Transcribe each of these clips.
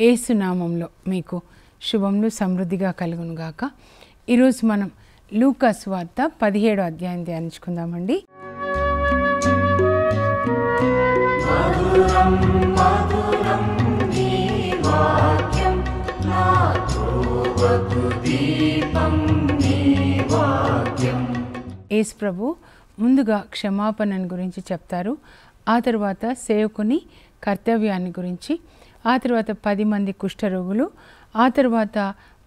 ఏసునామంలో మీకు శుభములు సమృద్ధిగా కలుగునుగాక ఈరోజు మనం లూకాస్ వార్త పదిహేడో అధ్యాయం ధ్యానించుకుందామండి. దీపం యేసు ప్రభు ముందుగా క్షమాపణను గురించి చెప్తారు. ఆ తర్వాత సేవకుని కర్తవ్యాన్ని గురించి ఆ తర్వాత పది మంది కుష్ఠరోగులు ఆ తర్వాత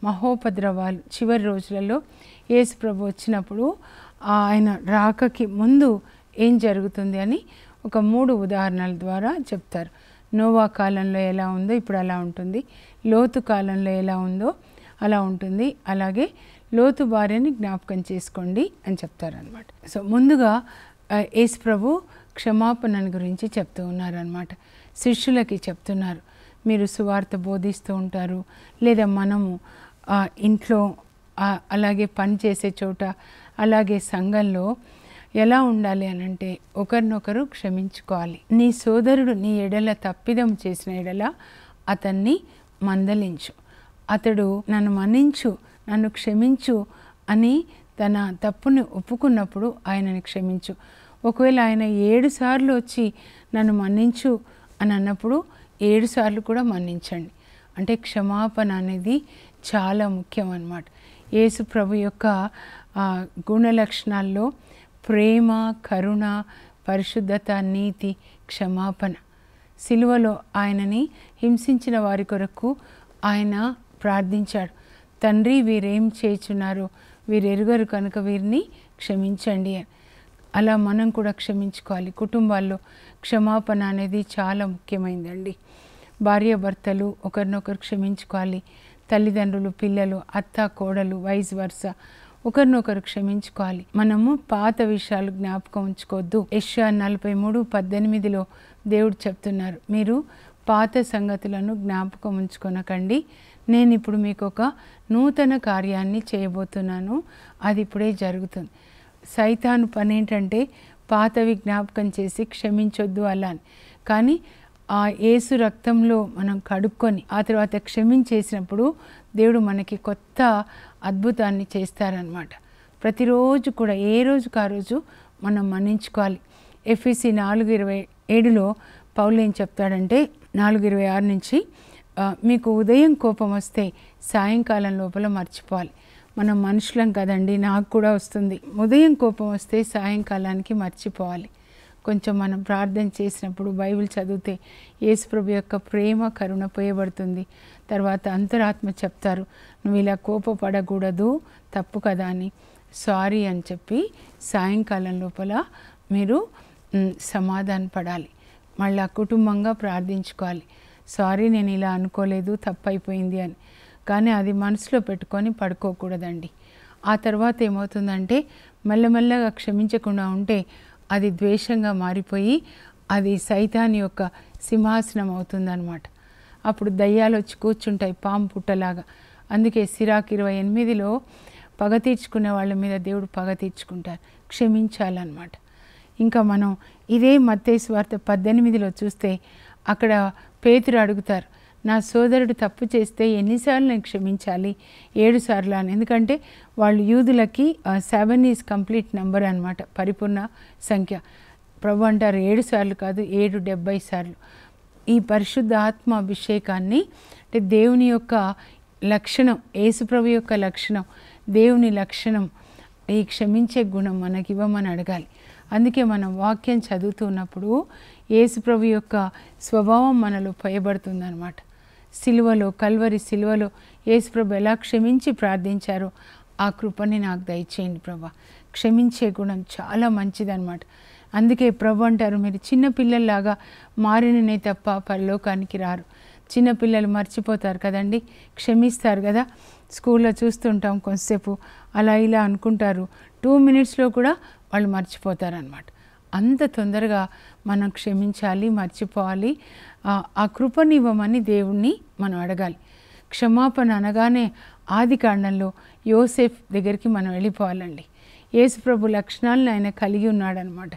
మహోపద్రవాలు చివరి రోజులలో యేసు ప్రభు వచ్చినప్పుడు ఆయన రాకకి ముందు ఏం జరుగుతుంది అని ఒక మూడు ఉదాహరణల ద్వారా చెప్తారు. నోవా కాలంలో ఎలా ఉందో ఇప్పుడు అలా ఉంటుంది. లోతు కాలంలో ఎలా ఉందో అలా ఉంటుంది. అలాగే లోతు భార్యని జ్ఞాపకం చేసుకోండి అని చెప్తారనమాట సో ముందుగా యేసు ప్రభు క్షమాపణను గురించి చెప్తూ ఉన్నారనమాట శిష్యులకి చెప్తున్నారు మీరు సువార్త బోధిస్తూ ఉంటారు లేదా మనము ఇంట్లో అలాగే పని చేసే చోట అలాగే సంఘంలో ఎలా ఉండాలి అని అంటే ఒకరినొకరు క్షమించుకోవాలి. నీ సోదరుడు నీ ఎడల తప్పిదం చేసిన ఎడల అతన్ని మందలించు. అతడు నన్ను మన్నించు నన్ను క్షమించు అని తన తప్పుని ఒప్పుకున్నప్పుడు ఆయనని క్షమించు. ఒకవేళ ఆయన ఏడు సార్లు వచ్చి నన్ను మన్నించు అని అన్నప్పుడు ఏడు సార్లు కూడా మన్నించండి. అంటే క్షమాపణ అనేది చాలా ముఖ్యం అన్నమాట యేసు ప్రభు యొక్క గుణ లక్షణాల్లో ప్రేమ కరుణ పరిశుద్ధత నీతి క్షమాపణ. సిలువలో ఆయనని హింసించిన వారి కొరకు ఆయన ప్రార్థించాడు. తండ్రి వీరేం చేయుచున్నారు వీరు ఎరుగరు కనుక వీరిని క్షమించండి. అలా మనం కూడా క్షమించుకోవాలి. కుటుంబాల్లో క్షమాపణ అనేది చాలా ముఖ్యమైందండి. భార్యాభర్తలు ఒకరినొకరు క్షమించుకోవాలి. తల్లిదండ్రులు పిల్లలు అత్త కోడలు వైస్ వర్స ఒకరినొకరు క్షమించుకోవాలి. మనము పాత విషయాలు జ్ఞాపకం ఉంచుకోవద్దు. యెషయా నలభై మూడు పద్దెనిమిదిలో దేవుడు చెప్తున్నారు. మీరు పాత సంగతులను జ్ఞాపకం ఉంచుకొనకండి. నేను ఇప్పుడు మీకు ఒక నూతన కార్యాన్ని చేయబోతున్నాను. అది ఇప్పుడే జరుగుతుంది. సైతాను పని ఏంటంటే పాతవి జ్ఞాపకం చేసి క్షమించొద్దు అలా అని కానీ ఆ ఏసు రక్తంలో మనం కడుక్కొని ఆ తర్వాత క్షమించేసినప్పుడు దేవుడు మనకి కొత్త అద్భుతాన్ని చేస్తారనమాట ప్రతిరోజు కూడా ఏ రోజుకు ఆ రోజు మనం మన్నించుకోవాలి. ఎఫ్ఈసి నాలుగు ఇరవై ఏడులో పౌలు ఏం చెప్తాడంటే నాలుగు ఇరవై ఆరు నుంచి మీకు ఉదయం కోపం వస్తే సాయంకాలం లోపల మర్చిపోవాలి. మనం మనుషులం కదండి నాకు కూడా వస్తుంది. ఉదయం కోపం వస్తే సాయంకాలానికి మర్చిపోవాలి. కొంచెం మనం ప్రార్థన చేసినప్పుడు బైబిల్ చదివితే యేసుప్రభు యొక్క ప్రేమ కరుణ పోయబడుతుంది. తర్వాత అంతరాత్మ చెప్తారు నువ్వు ఇలా కోపపడకూడదు తప్పు కదా అని. సారీ అని చెప్పి సాయంకాలం లోపల మీరు సమాధానపడాలి. మళ్ళీ మళ్ళా కుటుంబంగా ప్రార్థించుకోవాలి. సారీ నేను ఇలా అనుకోలేదు తప్పు అయిపోయింది అని. కానీ అది మనసులో పెట్టుకొని పడుకోకూడదండి. ఆ తర్వాత ఏమవుతుందంటే మెల్లమెల్లగా క్షమించకుండా ఉంటే అది ద్వేషంగా మారిపోయి అది సైతాన్ యొక్క సింహాసనం అవుతుందన్నమాట. అప్పుడు దయ్యాలు వచ్చి కూర్చుంటాయి పాము పుట్టలాగా. అందుకే సిరాక్ ఇరవై ఎనిమిదిలో పగ తీర్చుకునే వాళ్ళ మీద దేవుడు పగ తీర్చుకుంటారు క్షమించాలన్నమాట. ఇంకా మనం ఇదే మత్తేసు వార్త పద్దెనిమిదిలో చూస్తే అక్కడ పేతురు అడుగుతారు నా సోదరుడు తప్పు చేస్తే ఎన్నిసార్లు నేను క్షమించాలి? ఏడు సార్లు అని. ఎందుకంటే వాళ్ళు యూదులకి సెవెన్ ఈజ్ కంప్లీట్ నెంబర్ అనమాట పరిపూర్ణ సంఖ్య. ప్రభు అంటారు ఏడు సార్లు కాదు ఏడు డెబ్బై సార్లు. ఈ పరిశుద్ధ ఆత్మ అభిషేకాన్ని అంటే దేవుని యొక్క లక్షణం యేసుప్రభు యొక్క లక్షణం దేవుని లక్షణం ఈ క్షమించే గుణం మనకి ఇవ్వమని అడగాలి. అందుకే మనం వాక్యం చదువుతున్నప్పుడు యేసుప్రభు యొక్క స్వభావం మనలో పోయబడుతుందన్నమాట. సిలువలో కల్వరి సిలువలో యేసుప్రభు ఎలా క్షమించి ప్రార్థించారో ఆ కృపని నాకు దయచేయండి ప్రభా. క్షమించే గుణం చాలా మంచిదన్నమాట. అందుకే ప్రభు అంటారు మీరు చిన్నపిల్లల్లాగా మారిననే తప్ప పరలోకానికి రారు. చిన్నపిల్లలు మర్చిపోతారు కదండి క్షమిస్తారు కదా. స్కూల్లో చూస్తుంటాం కొంతసేపు అలా ఇలా అనుకుంటారు. టూ మినిట్స్లో కూడా వాళ్ళు మర్చిపోతారనమాట అంత తొందరగా మనం క్షమించాలి మర్చిపోవాలి. ఆ- కృపనివ్వమని దేవుణ్ణి మనం అడగాలి. క్షమాపణ అనగానే ఆది కాండంలో యోసేఫ్ దగ్గరికి మనం వెళ్ళిపోవాలండి. యేసుప్రభు లక్షణాలను ఆయన కలిగి ఉన్నాడనమాట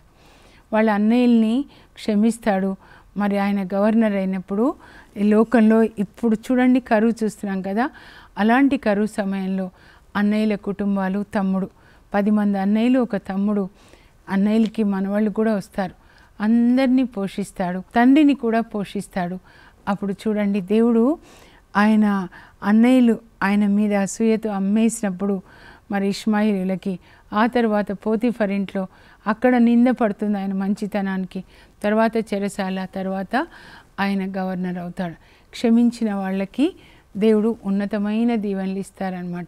వాళ్ళ అన్నయ్యల్ని క్షమిస్తాడు. మరి ఆయన గవర్నర్ అయినప్పుడు ఈ లోకంలో ఇప్పుడు చూడండి కరువు చూస్తున్నాం కదా. అలాంటి కరువు సమయంలో అన్నయ్యల కుటుంబాలు తమ్ముడు పది మంది అన్నయ్యలు ఒక తమ్ముడు అన్నయ్యలకి మనవాళ్ళు కూడా వస్తారు. అందరినీ పోషిస్తాడు తండ్రిని కూడా పోషిస్తాడు. అప్పుడు చూడండి దేవుడు ఆయన అన్నయ్యలు ఆయన మీద అసూయతో అమ్మేసినప్పుడు మరి ఇష్మాయిలకి ఆ తర్వాత పోతిఫర్ ఇంట్లో అక్కడ నింద పడుతుంది ఆయన మంచితనానికి. తర్వాత చెరసాల తర్వాత ఆయన గవర్నర్ అవుతాడు. క్షమించిన వాళ్ళకి దేవుడు ఉన్నతమైన దీవెనలు ఇస్తారనమాట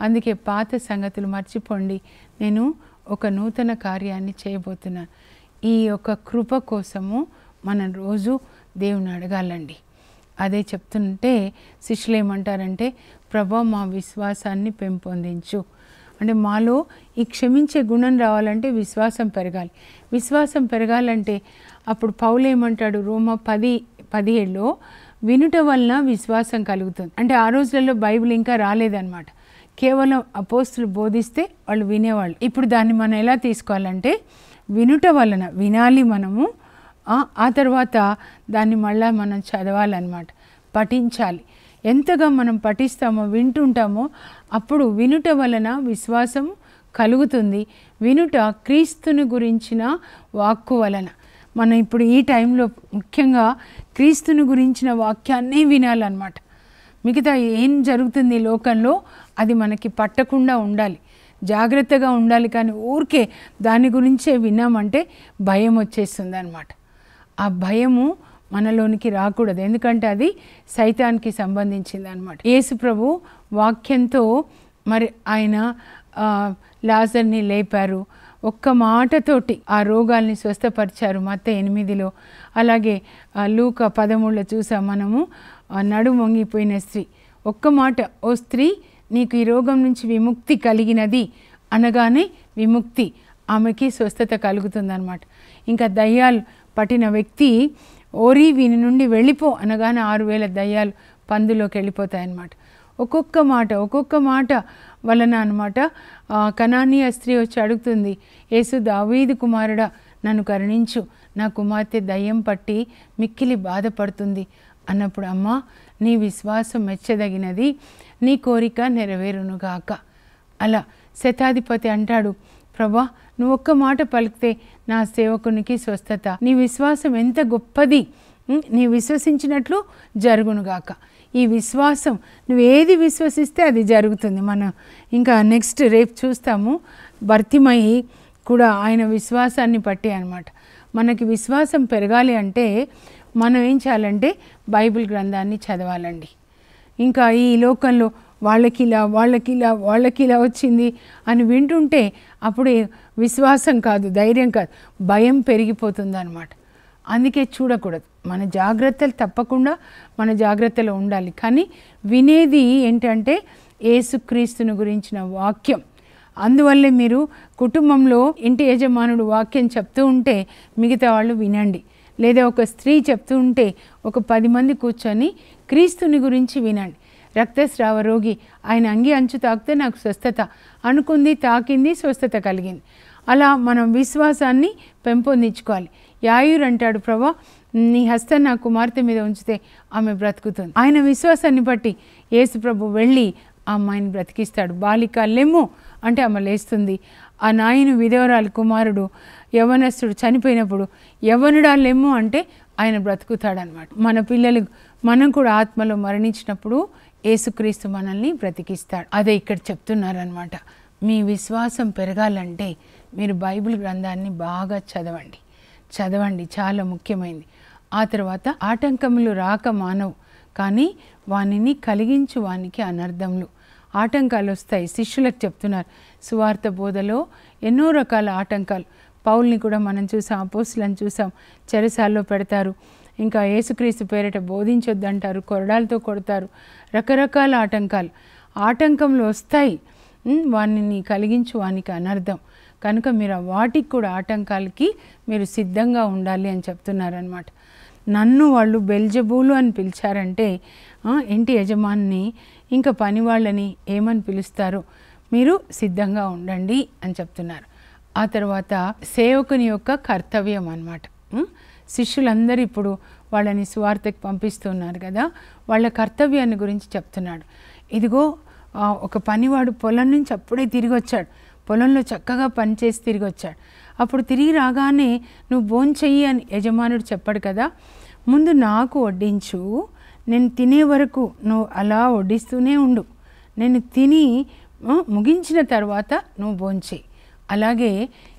అందుకే పాత సంగతులు మర్చిపోండి. నేను ఒక నూతన కార్యాన్ని చేయబోతున్నాను ఈ యొక్క కృప కోసము మనం రోజు దేవుని అడగాలండి. అదే చెప్తుంటే శిష్యులు ఏమంటారంటే ప్రభా మా విశ్వాసాన్ని పెంపొందించు. అంటే మాలో ఈ క్షమించే గుణం రావాలంటే విశ్వాసం పెరగాలి. విశ్వాసం పెరగాలంటే అప్పుడు పౌలు ఏమంటాడు? రోమ పది పదిహేడులో వినుట వలన విశ్వాసం కలుగుతుంది. అంటే ఆ రోజులలో బైబిల్ ఇంకా రాలేదన్నమాట. కేవలం అపోస్తులు బోధిస్తే వాళ్ళు వినేవాళ్ళు. ఇప్పుడు దాన్ని మనం ఎలా తీసుకోవాలంటే వినుట వలన వినాలి మనము ఆ, తర్వాత దాన్ని మళ్ళీ మనం చదవాలన్నమాట. పఠించాలి. ఎంతగా మనం పఠిస్తామో వింటుంటామో అప్పుడు వినుట వలన విశ్వాసం కలుగుతుంది. వినుట క్రీస్తుని గురించిన వాక్కు వలన. మనం ఇప్పుడు ఈ టైంలో ముఖ్యంగా క్రీస్తుని గురించిన వాక్యాన్నే వినాలన్నమాట. మిగతా ఏం జరుగుతుంది లోకంలో? అది మనకి పట్టకుండా ఉండాలి. జాగ్రత్తగా ఉండాలి కానీ ఊరికే దాని గురించే విన్నామంటే భయం వచ్చేస్తుంది అనమాట ఆ భయము మనలోనికి రాకూడదు. ఎందుకంటే అది సైతానికి సంబంధించింది అనమాట యేసు ప్రభు వాక్యంతో మరి ఆయన లాజర్ని లేపారు. ఒక్క మాటతోటి ఆ రోగాల్ని స్వస్థపరిచారు. మత ఎనిమిదిలో. అలాగే లూక పదమూడులో చూసాం మనము. నడుమొంగిపోయిన స్త్రీ. ఒక్క మాట ఓ స్త్రీ నీకు ఈ రోగం నుంచి విముక్తి కలిగినది అనగానే విముక్తి ఆమెకి స్వస్థత కలుగుతుందన్నమాట. ఇంకా దయ్యాలు పట్టిన వ్యక్తి ఓరి వీని నుండి వెళ్ళిపో అనగానే ఆరు వేల దయ్యాలు పందులోకి వెళ్ళిపోతాయన్నమాట. ఒక్కొక్క మాట ఒక్కొక్క మాట వలన అనమాట కనానీయ స్త్రీ వచ్చి అడుగుతుంది యేసు దావీదు కుమారుడా నన్ను కరుణించు. నా కుమార్తె దయ్యం పట్టి మిక్కిలి బాధపడుతుంది. అన్నప్పుడు అమ్మ నీ విశ్వాసం మెచ్చదగినది నీ కోరిక నెరవేరునుగాక. అలా శతాధిపతి అంటాడు ప్రభా నువ్వు ఒక్క మాట పలికితే నా సేవకునికి స్వస్థత. నీ విశ్వాసం ఎంత గొప్పది? నీ విశ్వసించినట్లు జరుగునుగాక. ఈ విశ్వాసం నువ్వు ఏది విశ్వసిస్తే అది జరుగుతుంది. మనం ఇంకా నెక్స్ట్ రేపు చూస్తాము. భర్తిమయ్యి కూడా ఆయన విశ్వాసాన్ని పట్టి అనమాట మనకి విశ్వాసం పెరగాలి అంటే మనం ఏం చేయాలంటే బైబిల్ గ్రంథాన్ని చదవాలండి. ఇంకా ఈ లోకంలో వాళ్ళకి ఇలా వాళ్ళకి ఇలా వాళ్ళకి ఇలా వచ్చింది అని వింటుంటే అప్పుడే విశ్వాసం కాదు ధైర్యం కాదు భయం పెరిగిపోతుంది అనమాట అందుకే చూడకూడదు. మన జాగ్రత్తలు తప్పకుండా మన జాగ్రత్తలో ఉండాలి. కానీ వినేది ఏంటంటే ఏసుక్రీస్తుని గురించిన వాక్యం. అందువల్లే మీరు కుటుంబంలో ఇంటి యజమానుడు వాక్యం చెప్తూ ఉంటే మిగతా వాళ్ళు వినండి. లేదా ఒక స్త్రీ చెప్తూ ఉంటే ఒక పది మంది కూర్చొని క్రీస్తుని గురించి వినండి. రక్తస్రావ రోగి ఆయన అంగి అంచు తాకితే నాకు స్వస్థత. అనుకుంది తాకింది స్వస్థత కలిగింది. అలా మనం విశ్వాసాన్ని పెంపొందించుకోవాలి. యాయూర్ అంటాడు ప్రభా నీ హస్తం నా కుమార్తె మీద ఉంచితే ఆమె బ్రతుకుతుంది. ఆయన విశ్వాసాన్ని బట్టి యేసు ప్రభు వెళ్ళి ఆ అమ్మాయిని బ్రతికిస్తాడు. బాలిక లెమ్ము అంటే ఆమె లేస్తుంది. ఆ నాయను విధవరాలు కుమారుడు యవనస్తుడు చనిపోయినప్పుడు యవనుడా లెమ్ము అంటే ఆయన బ్రతుకుతాడనమాట. మన పిల్లలు మనం కూడా ఆత్మలో మరణించినప్పుడు యేసుక్రీస్తు మనల్ని బ్రతికిస్తాడు. అదే ఇక్కడ చెప్తున్నారనమాట. మీ విశ్వాసం పెరగాలంటే మీరు బైబిల్ గ్రంథాన్ని బాగా చదవండి. చదవండి చాలా ముఖ్యమైనది ఆ తర్వాత ఆటంకములు రాక మానవు కానీ వానిని కలిగించు వానికి అనర్థములు. ఆటంకాలు వస్తాయి. శిష్యులకు చెప్తున్నారు. సువార్త బోధలో ఎన్నో రకాల ఆటంకాలు. పౌల్ని కూడా మనం చూసాం అపోసులను చూసాం. చెరసాల్లో పెడతారు. ఇంకా యేసుక్రీస్తు పేరిట బోధించొద్దంటారు. కొరడాలతో కొడతారు. రకరకాల ఆటంకాలు. ఆటంకంలో వస్తాయి. వానిని కలిగించు వానికి అనర్థం. కనుక మీరు ఆ వాటికి కూడా ఆటంకాలకి మీరు సిద్ధంగా ఉండాలి అని చెప్తున్నారనమాట నన్ను వాళ్ళు బెల్జబూలు అని పిలిచారంటే ఇంటి యజమాని ఇంకా పని వాళ్ళని ఏమని పిలుస్తారో? మీరు సిద్ధంగా ఉండండి అని చెప్తున్నారు. ఆ తర్వాత సేవకుని యొక్క కర్తవ్యం అన్నమాట. శిష్యులందరూ ఇప్పుడు వాళ్ళని సువార్తకి పంపిస్తున్నారు కదా వాళ్ళ కర్తవ్యాన్ని గురించి చెప్తున్నాడు. ఇదిగో ఒక పనివాడు పొలం నుంచి అప్పుడే తిరిగి వచ్చాడు పొలంలో చక్కగా పనిచేసి తిరిగి వచ్చాడు అప్పుడు తిరిగి రాగానే నువ్వు భోంచెయ్యి అని యజమానుడు చెప్పాడు కదా ముందు నాకు వడ్డించు నేను తినే వరకు నువ్వు అలా వడ్డిస్తూనే ఉండు. నేను తిని ముగించిన తర్వాత నువ్వు భోంచేయి. అలాగే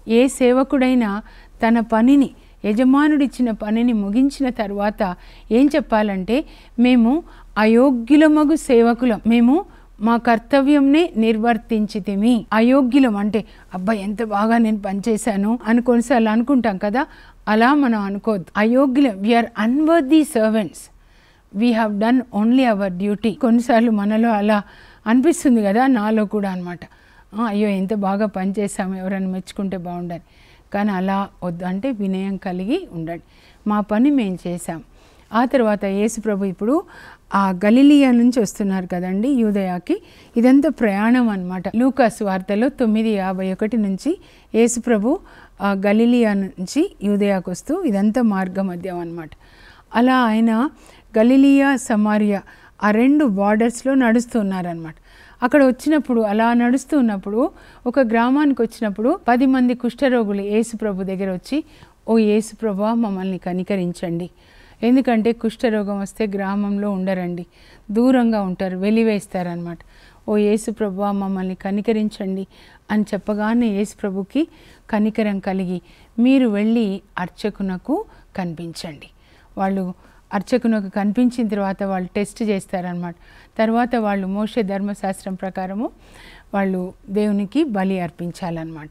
ఏ సేవకుడైనా తన పనిని యజమానుడిచ్చిన పనిని ముగించిన తర్వాత ఏం చెప్పాలంటే మేము అయోగ్యులమగు సేవకులం. మేము మా కర్తవ్యంనే నిర్వర్తించితిమి. అయోగ్యులం అంటే అబ్బా ఎంత బాగా నేను పనిచేశాను అని కొన్నిసార్లు అనుకుంటాం కదా అలా మనం అనుకోవద్దు. అయోగ్యులం we are unworthy servants we have done only our duty కొన్నిసార్లు మనలో అలా అనిపిస్తుంది కదా నాలో కూడా అనమాట అయ్యో ఎంత బాగా పనిచేసాము ఎవరైనా మెచ్చుకుంటే బాగుండాలి కానీ అలా వద్దు అంటే వినయం కలిగి ఉండండి. మా పని మేము చేసాం ఆ తర్వాత యేసుప్రభు ఇప్పుడు ఆ గలిలియా నుంచి వస్తున్నారు కదండి యూదయాకి. ఇదంతా ప్రయాణం అనమాట లూకాస్ వార్తలో తొమ్మిది యాభై ఒకటి నుంచి యేసుప్రభు ఆ గలిలియా నుంచి యూదయాకు వస్తూ ఇదంతా మార్గ మధ్యం అనమాట అలా ఆయన గలిలియా సమారియా ఆ రెండు బార్డర్స్లో నడుస్తున్నారనమాట అక్కడ వచ్చినప్పుడు అలా నడుస్తూ ఉన్నప్పుడు ఒక గ్రామానికి వచ్చినప్పుడు పది మంది కుష్ఠరోగులు యేసుప్రభు దగ్గర వచ్చి ఓ యేసుప్రభు మమ్మల్ని కనికరించండి. ఎందుకంటే కుష్ఠరోగం వస్తే గ్రామంలో ఉండరండి. దూరంగా ఉంటారు వెలివేస్తారనమాట ఓ యేసుప్రభు మమ్మల్ని కనికరించండి అని చెప్పగానే యేసుప్రభుకి కనికరం కలిగి మీరు వెళ్ళి అర్చకునకు కనిపించండి. వాళ్ళు అర్చకునకు కనిపించిన తర్వాత వాళ్ళు టెస్ట్ చేస్తారనమాట తర్వాత వాళ్ళు మోసే ధర్మశాస్త్రం ప్రకారము వాళ్ళు దేవునికి బలి అర్పించాలన్నమాట.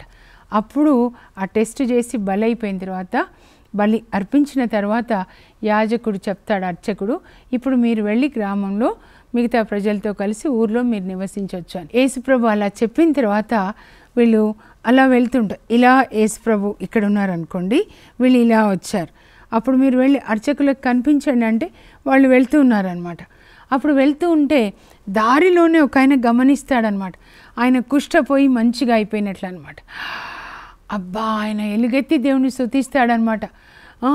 అప్పుడు ఆ టెస్ట్ చేసి బలి అయిపోయిన తర్వాత బలి అర్పించిన తర్వాత యాజకుడు చెప్తాడు అర్చకుడు ఇప్పుడు మీరు వెళ్ళి గ్రామంలో మిగతా ప్రజలతో కలిసి ఊర్లో మీరు నివసించవచ్చు అని. యేసుప్రభు అలా చెప్పిన తర్వాత వీళ్ళు అలా వెళ్తుంటారు ఇలా యేసుప్రభు ఇక్కడ ఉన్నారనుకోండి వీళ్ళు ఇలా వచ్చారు. అప్పుడు మీరు వెళ్ళి అర్చకులకు కనిపించండి అంటే వాళ్ళు వెళ్తూ ఉన్నారనమాట అప్పుడు వెళ్తూ ఉంటే దారిలోనే ఒక ఆయన గమనిస్తాడనమాట ఆయన కుష్టపోయి మంచిగా అయిపోయినట్లు అనమాట అబ్బా ఆయన ఎలుగెత్తి దేవుని స్తుతిస్తాడనమాట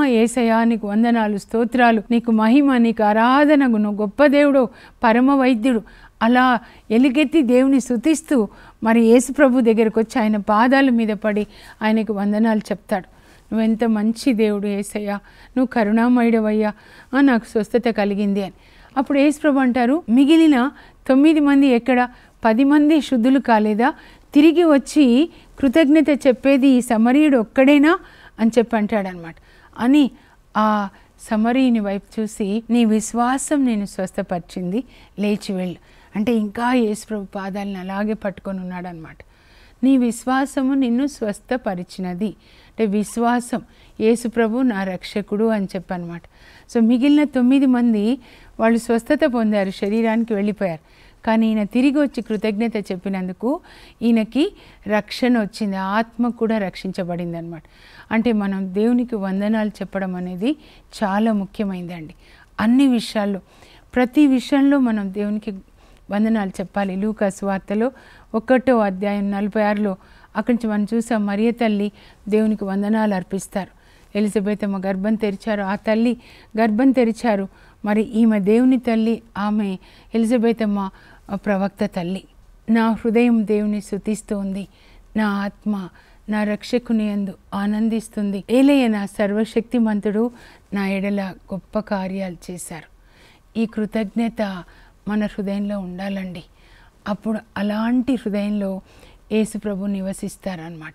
ఏసయా నీకు వందనాలు స్తోత్రాలు నీకు మహిమ నీకు ఆరాధనకు నువ్వు గొప్ప దేవుడు పరమ వైద్యుడు. అలా ఎలుగెత్తి దేవుని స్తుతిస్తూ మరి యేసు ప్రభు దగ్గరకు వచ్చి ఆయన పాదాల మీద పడి ఆయనకు వందనాలు చెప్తాడు. నువ్వెంత మంచి దేవుడు ఏసయ్యా. నువ్వు కరుణామయుడవయ్యా నాకు స్వస్థత కలిగింది అని. అప్పుడు ఏసుప్రభు అంటారు మిగిలిన తొమ్మిది మంది ఎక్కడ? పది మంది శుద్ధులు కాలేదా? తిరిగి వచ్చి కృతజ్ఞత చెప్పేది ఈ సమరీయుడు ఒక్కడేనా? అని చెప్పి అంటాడనమాట అని ఆ సమరీని వైపు చూసి నీ విశ్వాసం నేను స్వస్థపరిచింది లేచి వెళ్ళు. అంటే ఇంకా యేసుప్రభు పాదాలను అలాగే పట్టుకొని ఉన్నాడనమాట నీ విశ్వాసము నిన్ను స్వస్థపరిచినది. అంటే విశ్వాసం. యేసుప్రభు నా రక్షకుడు అని చెప్పనమాట. సో మిగిలిన తొమ్మిది మంది వాళ్ళు స్వస్థత పొందారు శరీరానికి వెళ్ళిపోయారు. కానీ ఈయన తిరిగి వచ్చి కృతజ్ఞత చెప్పినందుకు ఈయనకి రక్షణ వచ్చింది ఆత్మ కూడా రక్షించబడింది అనమాట అంటే మనం దేవునికి వందనాలు చెప్పడం అనేది చాలా ముఖ్యమైందండి. అన్ని విషయాల్లో ప్రతి విషయంలో మనం దేవునికి వందనాలు చెప్పాలి. లూకాస్ వార్తలో ఒకటో అధ్యాయం నలభై ఆరులో అక్కడి నుంచి మనం చూసాం మరియ తల్లి దేవునికి వందనాలు అర్పిస్తారు. ఎలిజబెత్ అమ్మ గర్భం తెరిచారు. ఆ తల్లి గర్భం తెరిచారు. మరి ఈమె దేవుని తల్లి ఆమె ఎలిజబెత్ అమ్మ ప్రవక్త తల్లి. నా హృదయం దేవుని శుతిస్తోంది నా ఆత్మ నా రక్షకుని అందు ఆనందిస్తుంది. ఏలయ్య నా సర్వశక్తిమంతుడు నా ఎడల గొప్ప కార్యాలు చేశారు. ఈ కృతజ్ఞత మన హృదయంలో ఉండాలండి. అప్పుడు అలాంటి హృదయంలో యేసు ప్రభు నివసిస్తారనమాట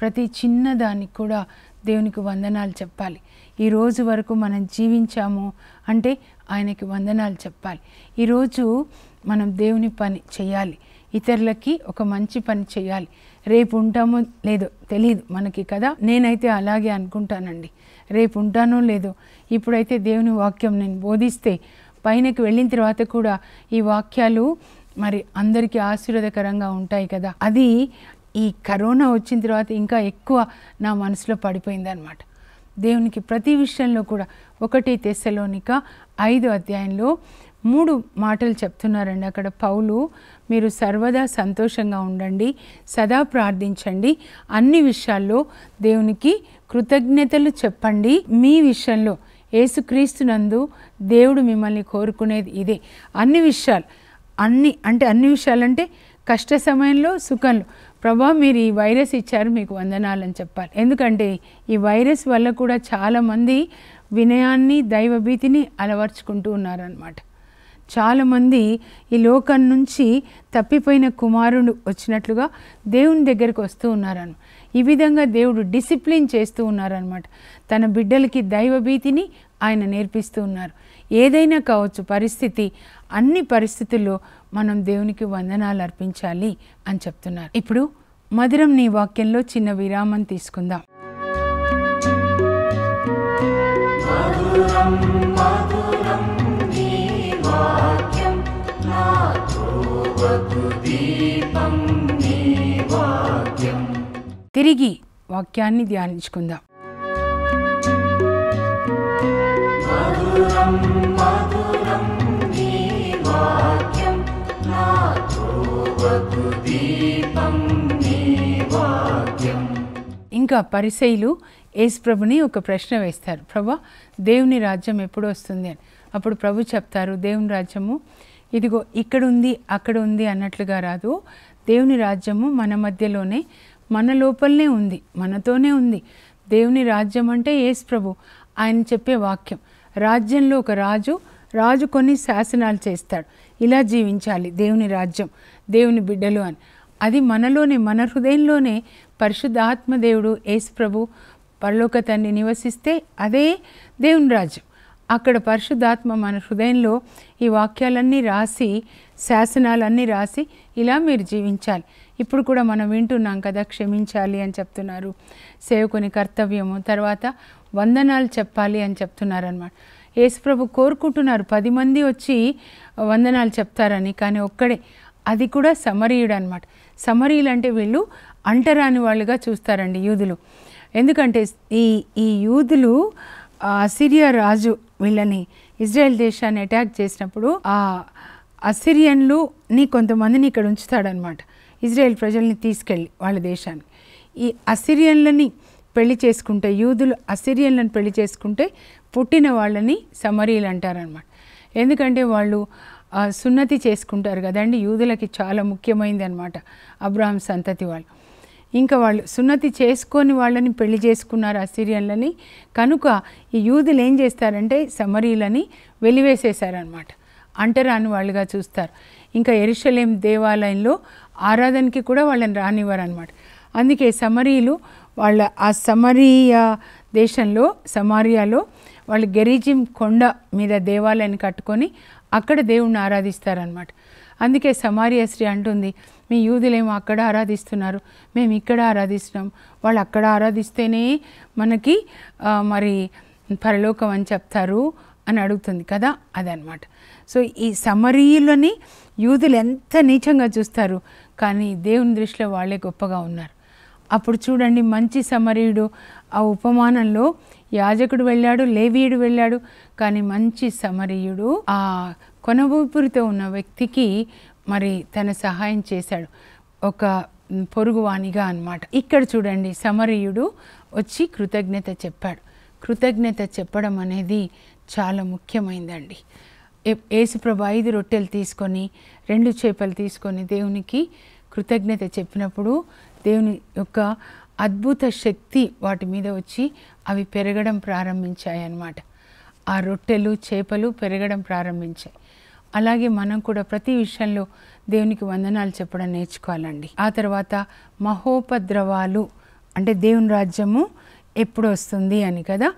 ప్రతి చిన్న దానికి కూడా దేవునికి వందనాలు చెప్పాలి. ఈ రోజు వరకు మనం జీవించాము అంటే ఆయనకి వందనాలు చెప్పాలి. ఈరోజు మనం దేవుని పని చేయాలి. ఇతరులకి ఒక మంచి పని చేయాలి. రేపు ఉంటామో లేదో తెలియదు మనకి కదా. నేనైతే అలాగే అనుకుంటానండి. రేపు ఉంటానో లేదో. ఇప్పుడైతే దేవుని వాక్యం నేను బోధిస్తే పైనకి వెళ్ళిన తర్వాత కూడా ఈ వాక్యాలు మరి అందరికీ ఆశీర్వాదకరంగా ఉంటాయి కదా. అది ఈ కరోనా వచ్చిన తర్వాత ఇంకా ఎక్కువ నా మనసులో పడిపోయిందనమాట దేవునికి ప్రతి విషయంలో కూడా ఒకటి తెస్సలోనిక ఐదు అధ్యాయంలో మూడు మాటలు చెప్తున్నారండి. అక్కడ పౌలు మీరు సర్వదా సంతోషంగా ఉండండి సదా ప్రార్థించండి. అన్ని విషయాల్లో దేవునికి కృతజ్ఞతలు చెప్పండి. మీ విషయంలో యేసుక్రీస్తునందు దేవుడు మిమ్మల్ని కోరుకునేది ఇదే. అన్ని విషయాలు అన్ని అంటే అన్ని విషయాలంటే కష్ట సమయంలో సుఖంలో. ప్రభా మీరు ఈ వైరస్ ఇచ్చారు మీకు వందనాలని చెప్పాలి. ఎందుకంటే ఈ వైరస్ వల్ల కూడా చాలామంది వినయాన్ని దైవభీతిని అలవర్చుకుంటూ ఉన్నారనమాట చాలామంది ఈ లోకం నుంచి తప్పిపోయిన కుమారుడు వచ్చినట్లుగా దేవుని దగ్గరికి వస్తూ ఉన్నారని ఈ విధంగా దేవుడు డిసిప్లిన్ చేస్తూ ఉన్నారనమాట తన బిడ్డలకి దైవభీతిని ఆయన నేర్పిస్తూ ఉన్నారు. ఏదైనా కావచ్చు పరిస్థితి అన్ని పరిస్థితుల్లో మనం దేవునికి వందనాలు అర్పించాలి అని చెప్తున్నారు. ఇప్పుడు మధురం నీ వాక్యంలో చిన్న విరామం తీసుకుందాం. తిరిగి వాక్యాన్ని ధ్యానించుకుందాం. ఇంకా పరిశైలు ఏసుప్రభుని ఒక ప్రశ్న వేస్తారు. ప్రభా దేవుని రాజ్యం ఎప్పుడు వస్తుంది అని. అప్పుడు ప్రభు చెప్తారు దేవుని రాజ్యము ఇదిగో ఇక్కడ ఉంది అక్కడ ఉంది అన్నట్లుగా రాదు. దేవుని రాజ్యము మన మధ్యలోనే మన లోపలనే ఉంది మనతోనే ఉంది. దేవుని రాజ్యం అంటే ఏసుప్రభు ప్రభు ఆయన చెప్పే వాక్యం. రాజ్యంలో ఒక రాజు రాజు కొన్ని శాసనాలు చేస్తాడు. ఇలా జీవించాలి దేవుని రాజ్యం దేవుని బిడ్డలు అని. అది మనలోనే మన హృదయంలోనే పరిశుద్ధాత్మ దేవుడు యేసు ప్రభు పరలోక తండ్రి నివసిస్తే అదే దేవుని రాజ్యం. అక్కడ పరిశుద్ధాత్మ మన హృదయంలో ఈ వాక్యాలన్నీ రాసి శాసనాలన్నీ రాసి ఇలా మీరు జీవించాలి. ఇప్పుడు కూడా మనం వింటున్నాం కదా క్షమించాలి అని చెప్తున్నారు. సేవకుని కర్తవ్యము తర్వాత వందనాలు చెప్పాలి అని చెప్తున్నారనమాట యేసుప్రభు కోరుకుంటున్నారు పది మంది వచ్చి వందనాలు చెప్తారని కానీ ఒక్కడే అది కూడా సమరీయుడు అనమాట సమరీలు అంటే వీళ్ళు అంటరాని వాళ్ళుగా చూస్తారండి యూదులు. ఎందుకంటే ఈ ఈ యూదులు అసిరియా రాజు వీళ్ళని ఇజ్రాయెల్ దేశాన్ని అటాక్ చేసినప్పుడు ఆ అసిరియన్లుని కొంతమందిని ఇక్కడ ఉంచుతాడనమాట ఇజ్రాయెల్ ప్రజల్ని తీసుకెళ్ళి వాళ్ళ దేశానికి ఈ అసిరియన్లని పెళ్ళి చేసుకుంటే యూదులు అసిరియన్లను పెళ్ళి చేసుకుంటే పుట్టిన వాళ్ళని సమరీలు అంటారనమాట ఎందుకంటే వాళ్ళు సున్నతి చేసుకుంటారు కదండి. యూదులకి చాలా ముఖ్యమైనది అనమాట అబ్రాహం సంతతి వాళ్ళు. ఇంకా వాళ్ళు సున్నతి చేసుకొని వాళ్ళని పెళ్ళి చేసుకున్నారు అసిరియన్లని. కనుక ఈ యూదులు ఏం చేస్తారంటే సమరీలని వెలివేసేశారనమాట అంటరాని వాళ్ళుగా చూస్తారు. ఇంకా ఎరుషలేం దేవాలయంలో ఆరాధనకి కూడా వాళ్ళని రానివ్వరు అనమాట అందుకే సమరీలు వాళ్ళ ఆ సమరియా దేశంలో సమారియాలో వాళ్ళు గెరిజిం కొండ మీద దేవాలయాన్ని కట్టుకొని అక్కడ దేవుణ్ణి ఆరాధిస్తారనమాట అందుకే సమారియా అంటుంది మీ యూదులేమో అక్కడ ఆరాధిస్తున్నారు మేము ఇక్కడ ఆరాధిస్తున్నాం. వాళ్ళు అక్కడ ఆరాధిస్తేనే మనకి మరి పరలోకం అని చెప్తారు అని అడుగుతుంది కదా అదనమాట సో ఈ సమరీయులని యూదులు ఎంత నీచంగా చూస్తారు కానీ దేవుని దృష్టిలో వాళ్ళే గొప్పగా ఉన్నారు. అప్పుడు చూడండి మంచి సమరీయుడు. ఆ ఉపమానంలో యాజకుడు వెళ్ళాడు లేవీయుడు వెళ్ళాడు కానీ మంచి సమరీయుడు ఆ కొనబూపురితో ఉన్న వ్యక్తికి మరి తన సహాయం చేశాడు. ఒక పొరుగువాణిగా అనమాట అన్నమాట. ఇక్కడ చూడండి సమరీయుడు వచ్చి కృతజ్ఞత చెప్పాడు. కృతజ్ఞత చెప్పడం అనేది చాలా ముఖ్యమైందండి. ఏ- యేసుప్రభు ఐదు రొట్టెలు తీసుకొని రెండు చేపలు తీసుకొని దేవునికి కృతజ్ఞత చెప్పినప్పుడు దేవుని యొక్క అద్భుత శక్తి వాటి మీద వచ్చి అవి పెరగడం ప్రారంభించాయి అన్నమాట. ఆ రొట్టెలు చేపలు పెరగడం ప్రారంభించాయి. అలాగే మనం కూడా ప్రతి విషయంలో దేవునికి వందనాలు చెప్పడం నేర్చుకోవాలండి. ఆ తర్వాత మహోపద్రవాలు అంటే దేవుని రాజ్యము ఎప్పుడు వస్తుంది అని కదా?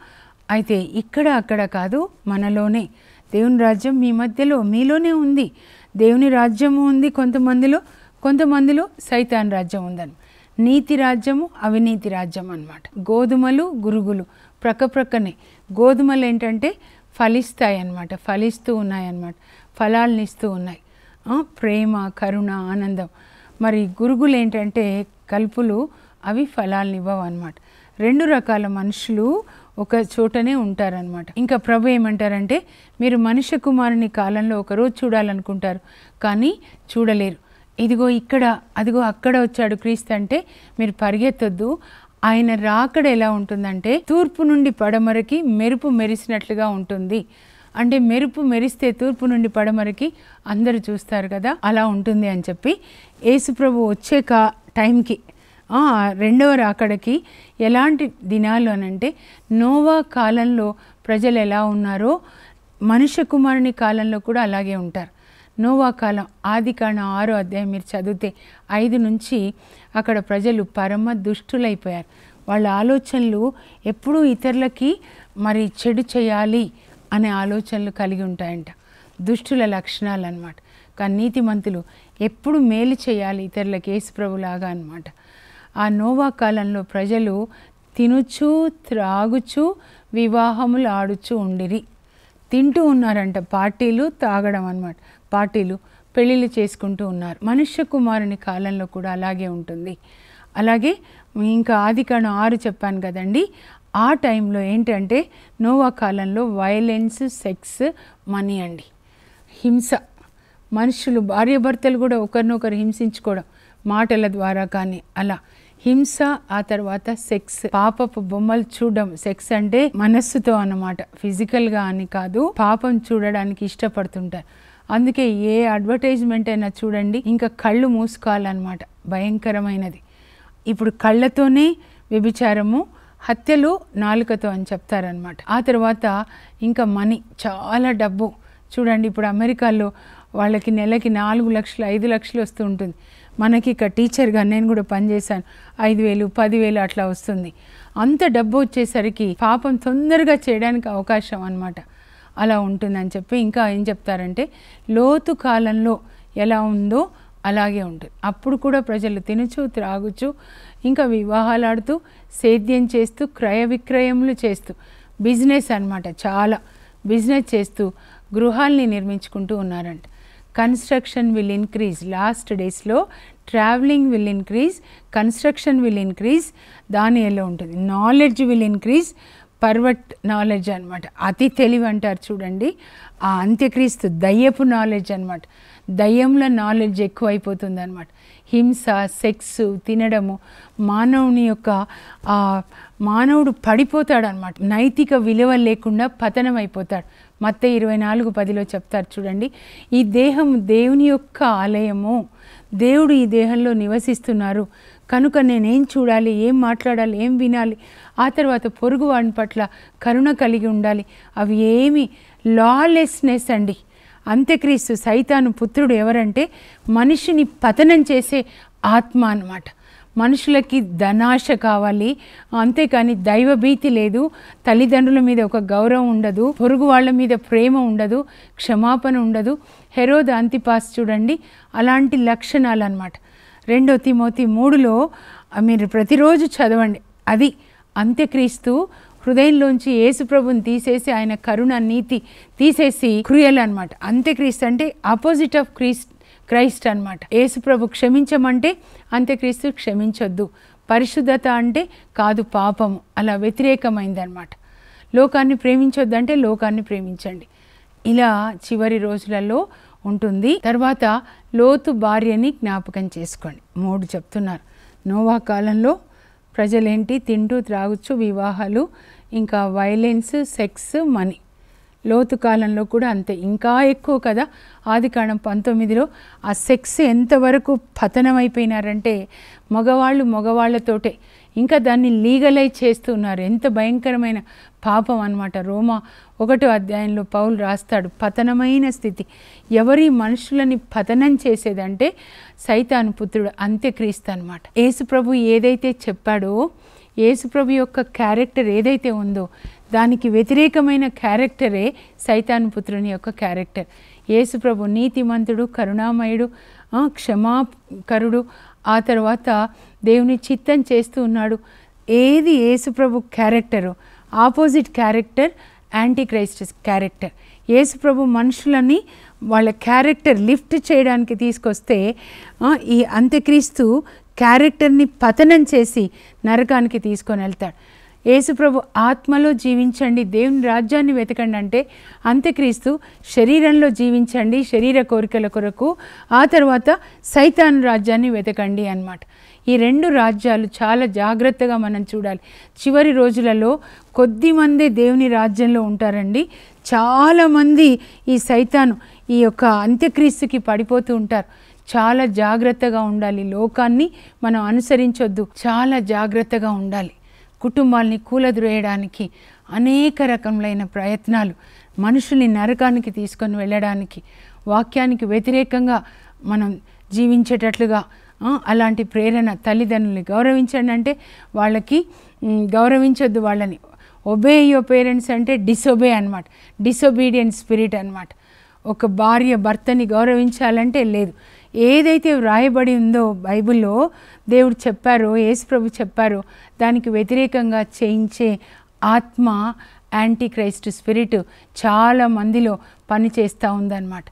అయితే ఇక్కడ అక్కడ కాదు మనలోనే. దేవుని రాజ్యం మీ మధ్యలో మీలోనే ఉంది. దేవుని రాజ్యము ఉంది కొంతమందిలో కొంతమందిలో సైతాన్ రాజ్యం ఉందని. నీతి రాజ్యము అవినీతి రాజ్యం అన్నమాట. గోధుమలు గురుగులు. ప్రక్క ప్రక్కనే గోధుమలు ఏంటంటే ఫలిస్తాయి అన్నమాట. ఫలిస్తూ ఉన్నాయి అన్నమాట. ఫలాలను ఇస్తూ ఉన్నాయి. ప్రేమ కరుణ ఆనందం. మరి గురుగులు ఏంటంటే కలుపులు అవి ఫలాలను ఇవ్వవు అనమాట రెండు రకాల మనుషులు ఒక చోటనే ఉంటారనమాట ఇంకా ప్రభు ఏమంటారంటే మీరు మనుష్య కుమారుని కాలంలో ఒకరోజు చూడాలనుకుంటారు కానీ చూడలేరు. ఇదిగో ఇక్కడ అదిగో అక్కడ వచ్చాడు క్రీస్తు అంటే మీరు పరిగెత్తొద్దు. ఆయన రాకడ ఎలా ఉంటుందంటే తూర్పు నుండి పడమరకి మెరుపు మెరిసినట్లుగా ఉంటుంది. అంటే మెరుపు మెరిస్తే తూర్పు నుండి పడమరకి అందరూ చూస్తారు కదా అలా ఉంటుంది అని చెప్పి యేసుప్రభు వచ్చే కా టైంకి రెండవ రాకడకి ఎలాంటి దినాలు అనంటే నోవా కాలంలో ప్రజలు ఎలా ఉన్నారో మనుష్య కుమారుని కాలంలో కూడా అలాగే ఉంటారు. నోవాకాలం ఆది కాండం ఆరో అధ్యాయం మీరు చదివితే ఐదు నుంచి అక్కడ ప్రజలు పరమ దుష్టులైపోయారు. వాళ్ళ ఆలోచనలు ఎప్పుడూ ఇతరులకి మరి చెడు చేయాలి అనే ఆలోచనలు కలిగి ఉంటాయంట. దుష్టుల లక్షణాలు అన్నమాట కానీ నీతిమంతులు ఎప్పుడు మేలు చేయాలి ఇతరులకు ఏసుప్రభులాగా అనమాట ఆ నోవా కాలంలో ప్రజలు తినుచు త్రాగుచు వివాహములు ఆడుచు ఉండిరి. తింటూ ఉన్నారంట పార్టీలు తాగడం అనమాట పార్టీలు పెళ్ళిళ్ళు చేసుకుంటూ ఉన్నారు. మనుష్య కుమారుని కాలంలో కూడా అలాగే ఉంటుంది. అలాగే ఇంకా ఆదికాండం ఆరు చెప్పాను కదండి. ఆ టైంలో ఏంటంటే నోవా కాలంలో వైలెన్స్ సెక్స్ మనీ అండి. హింస. మనుషులు భార్యాభర్తలు కూడా ఒకరినొకరు హింసించుకోవడం మాటల ద్వారా కానీ అలా. హింస ఆ తర్వాత సెక్స్. పాపపు బొమ్మలు చూడడం. సెక్స్ అంటే మనస్సుతో అన్నమాట. ఫిజికల్గా అని కాదు పాపం చూడడానికి ఇష్టపడుతుంటారు. అందుకే ఏ అడ్వర్టైజ్మెంట్ అయినా చూడండి ఇంకా కళ్ళు మూసుకోవాలన్నమాట. భయంకరమైనది. ఇప్పుడు కళ్ళతోనే వ్యభిచారము హత్యలు నాలుకతో అని చెప్తారనమాట ఆ తర్వాత ఇంకా మనీ చాలా డబ్బు. చూడండి ఇప్పుడు అమెరికాలో వాళ్ళకి నెలకి నాలుగు లక్షలు ఐదు లక్షలు వస్తూ ఉంటుంది. మనకి ఇక్కడ టీచర్గా నేను కూడా పనిచేశాను ఐదు వేలు పదివేలు అట్లా వస్తుంది. అంత డబ్బు వచ్చేసరికి పాపం తొందరగా చేయడానికి అవకాశం అన్నమాట. అలా ఉంటుందని చెప్పి ఇంకా ఏం చెప్తారంటే లోతు కాలంలో ఎలా ఉందో అలాగే ఉంటుంది అప్పుడు కూడా ప్రజలు తినుచు త్రాగుచు ఇంకా వివాహాలు ఆడుతూ సేద్యం చేస్తూ క్రయ విక్రయములు చేస్తూ బిజినెస్ అన్నమాట చాలా. బిజినెస్ చేస్తూ గృహాల్ని నిర్మించుకుంటూ ఉన్నారంట. కన్స్ట్రక్షన్ విల్ ఇంక్రీజ్ లాస్ట్ డేస్లో travelling will increase construction will increase దాని ఎలా ఉంటుంది? Knowledge will increase pervert knowledge అనమాట అతి తెలివి అంటారు చూడండి. ఆ అంత్యక్రీస్తు దయ్యపు నాలెడ్జ్ అనమాట దయ్యంలో నాలెడ్జ్ ఎక్కువైపోతుంది అనమాట హింస సెక్స్ తినడము మానవుని యొక్క మానవుడు పడిపోతాడు అనమాట నైతిక విలువ లేకుండా పతనం అయిపోతాడు మత్త ఇరవై నాలుగు పదిలో చెప్తారు చూడండి. ఈ దేహం దేవుని యొక్క ఆలయము. దేవుడు ఈ దేహంలో నివసిస్తున్నారు. కనుక నేనేం చూడాలి ఏం మాట్లాడాలి ఏం వినాలి ఆ తర్వాత పొరుగు వాడి పట్ల కరుణ కలిగి ఉండాలి. అవి ఏమి లాలెస్నెస్ అండి. అంత్యక్రీస్తు సైతాను పుత్రుడు ఎవరంటే మనిషిని పతనం చేసే ఆత్మ అన్నమాట. మనుషులకి ధనాశ కావాలి. అంతేకాని దైవభీతి లేదు. తల్లిదండ్రుల మీద ఒక గౌరవం ఉండదు. పొరుగు వాళ్ళ మీద ప్రేమ ఉండదు. క్షమాపణ ఉండదు. హెరోద్ అంతిపాస్ చూడండి. అలాంటి లక్షణాలు అన్నమాట రెండో తిమోతి మూడులో మీరు ప్రతిరోజు చదవండి. అది అంత్యక్రీస్తు హృదయంలోంచి యేసుప్రభుని తీసేసి ఆయన కరుణ నీతి తీసేసి క్రియలు అనమాట అంత్యక్రీస్తు అంటే ఆపోజిట్ ఆఫ్ క్రీస్ట్ క్రైస్ట్ అనమాట యేసుప్రభు క్షమించమంటే అంత్యక్రీస్తు క్షమించొద్దు. పరిశుద్ధత అంటే కాదు పాపము. అలా వ్యతిరేకమైందనమాట లోకాన్ని ప్రేమించొద్దంటే లోకాన్ని ప్రేమించండి. ఇలా చివరి రోజులలో ఉంటుంది. తర్వాత లోతు భార్యని జ్ఞాపకం చేసుకోండి. మూడు చెప్తున్నారు. నోవా కాలంలో ప్రజలేంటి? తింటూ త్రాగుచ్చు వివాహాలు ఇంకా వైలెన్స్ సెక్స్ మనీ. లోతు కాలంలో కూడా అంతే. ఇంకా ఎక్కువ కదా? ఆది కాలం పంతొమ్మిదిలో ఆ సెక్స్ ఎంతవరకు పతనం అయిపోయినారంటే మగవాళ్ళు మగవాళ్ళతోటే. ఇంకా దాన్ని లీగలైజ్ చేస్తున్నారు. ఎంత భయంకరమైన పాపం అనమాట రోమా ఒకటో అధ్యాయంలో పౌలు రాస్తాడు పతనమైన స్థితి. ఎవరి మనుషులని పతనం చేసేదంటే సైతాను పుత్రుడు అంత్యక్రీస్తు అనమాట యేసుప్రభు ఏదైతే చెప్పాడో యేసుప్రభు యొక్క క్యారెక్టర్ ఏదైతే ఉందో దానికి వ్యతిరేకమైన క్యారెక్టరే సైతాను పుత్రుని యొక్క క్యారెక్టర్. యేసుప్రభు నీతిమంతుడు కరుణామయుడు క్షమాకరుడు ఆ తర్వాత దేవుని చిత్తం చేస్తూ ఉన్నాడు. ఏది యేసుప్రభు character opposite character anti Christ character యేసుప్రభు మనుషులని వాళ్ళ క్యారెక్టర్ లిఫ్ట్ చేయడానికి తీసుకొస్తే ఈ అంత్యక్రీస్తు క్యారెక్టర్ని పతనం చేసి నరకానికి తీసుకొని వెళ్తాడు. యేసుప్రభు ఆత్మలో జీవించండి దేవుని రాజ్యాన్ని వెతకండి అంటే అంత్యక్రీస్తు శరీరంలో జీవించండి శరీర కోరికల కొరకు ఆ తర్వాత సైతాన్ రాజ్యాన్ని వెతకండి అన్నమాట. ఈ రెండు రాజ్యాలు చాలా జాగ్రత్తగా మనం చూడాలి. చివరి రోజులలో కొద్ది మంది దేవుని రాజ్యంలో ఉంటారండి. చాలామంది ఈ సైతాను ఈ యొక్క అంత్యక్రీస్తుకి పడిపోతూ ఉంటారు. చాలా జాగ్రత్తగా ఉండాలి. లోకాన్ని మనం అనుసరించొద్దు. చాలా జాగ్రత్తగా ఉండాలి. కుటుంబాల్ని కూలద్రోయడానికి అనేక రకములైన ప్రయత్నాలు మనుషుల్ని నరకానికి తీసుకొని వెళ్ళడానికి వాక్యానికి వ్యతిరేకంగా మనం జీవించేటట్లుగా అలాంటి ప్రేరణ తల్లిదండ్రుల్ని గౌరవించండి అంటే వాళ్ళకి గౌరవించొద్దు వాళ్ళని. ఒబే యువర్ పేరెంట్స్ అంటే డిసొబే అనమాట డిసొబీడియంట్ స్పిరిట్ అనమాట ఒక భార్య భర్తని గౌరవించాలంటే లేదు. ఏదైతే వ్రాయబడి ఉందో బైబిల్లో దేవుడు చెప్పారో యేసుప్రభు చెప్పారో దానికి వ్యతిరేకంగా చేయించే ఆత్మ యాంటీ క్రైస్ట్ స్పిరిట్ చాలా మందిలో పనిచేస్తూ ఉందన్నమాట.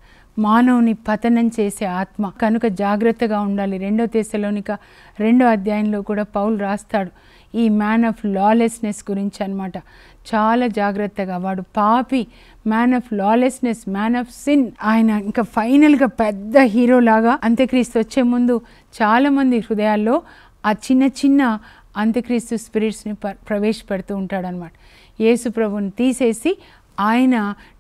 మానవుని పతనం చేసే ఆత్మ. కనుక జాగ్రత్తగా ఉండాలి. రెండో తెశలోనిక రెండో అధ్యాయంలో కూడా పౌలు రాస్తాడు ఈ మ్యాన్ ఆఫ్ లాలెస్నెస్ గురించి అన్నమాట. చాలా జాగ్రత్తగా వాడు పాపి man of lawlessness man of sin ఆయన ఇంకా ఫైనల్గా పెద్ద హీరోలాగా అంత్యక్రీస్తు వచ్చే ముందు చాలామంది హృదయాల్లో ఆ చిన్న చిన్న అంత్యక్రీస్తు స్పిరిట్స్ని ప ప్రవేశపెడుతూ ఉంటాడనమాట యేసు ప్రభుని తీసేసి ఆయన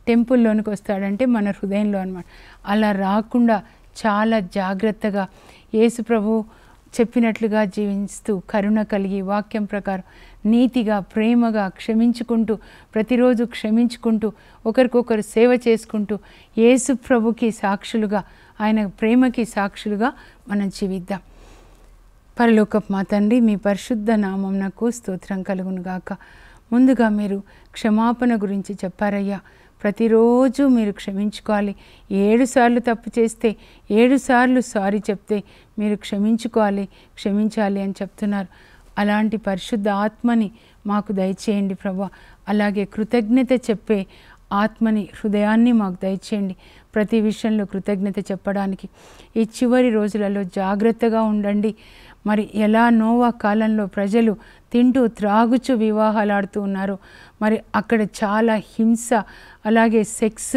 టెంపుల్లోనికి వస్తాడంటే మన హృదయంలో అనమాట అలా రాకుండా చాలా జాగ్రత్తగా యేసు ప్రభు చెప్పినట్లుగా జీవిస్తూ కరుణ కలిగి వాక్యం ప్రకారం నీతిగా ప్రేమగా క్షమించుకుంటూ ప్రతిరోజు క్షమించుకుంటూ ఒకరికొకరు సేవ చేసుకుంటూ యేసు ప్రభుకి సాక్షులుగా ఆయన ప్రేమకి సాక్షులుగా మనం జీవిద్దాం. పరలోకపు మా తండ్రి మీ పరిశుద్ధ నామం నాకు స్తోత్రం కలుగును గాక ముందుగా మీరు క్షమాపణ గురించి చెప్పారయ్యా. ప్రతిరోజు మీరు క్షమించుకోవాలి. ఏడు సార్లు తప్పు చేస్తే ఏడు సార్లు సారీ చెప్తే మీరు క్షమించుకోవాలి క్షమించాలి అని చెప్తున్నారు. అలాంటి పరిశుద్ధ ఆత్మని మాకు దయచేయండి ప్రభా. అలాగే కృతజ్ఞత చెప్పే ఆత్మని హృదయాన్ని మాకు దయచేయండి. ప్రతి విషయంలో కృతజ్ఞత చెప్పడానికి ఈ చివరి రోజులలో జాగ్రత్తగా ఉండండి. మరి ఎలా నోవా కాలంలో ప్రజలు తింటూ త్రాగుచు వివాహాలు ఆడుతూ ఉన్నారు మరి అక్కడ చాలా హింస అలాగే సెక్స్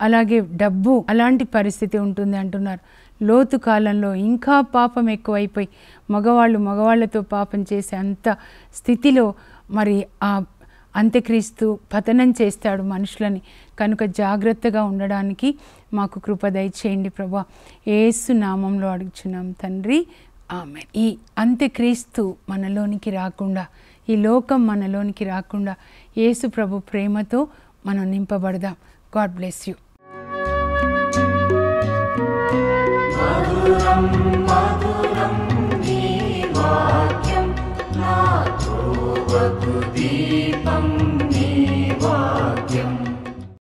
అలాగే డబ్బు అలాంటి పరిస్థితి ఉంటుంది అంటున్నారు. లోతు కాలంలో ఇంకా పాపం ఎక్కువైపోయి మగవాళ్ళు మగవాళ్ళతో పాపం చేసే అంత స్థితిలో మరి ఆ అంత్యక్రీస్తు పతనం చేస్తాడు మనుషులని. కనుక జాగ్రత్తగా ఉండడానికి మాకు కృప దయచేయండి ప్రభా. ఏసు నామంలో అడుగుచున్నాం తండ్రి. ఆమె ఈ అంత్యక్రీస్తు మనలోనికి రాకుండా ఈ లోకం మనలోనికి రాకుండా యేసు ప్రభు ప్రేమతో మనం నింపబడదాం. God bless you.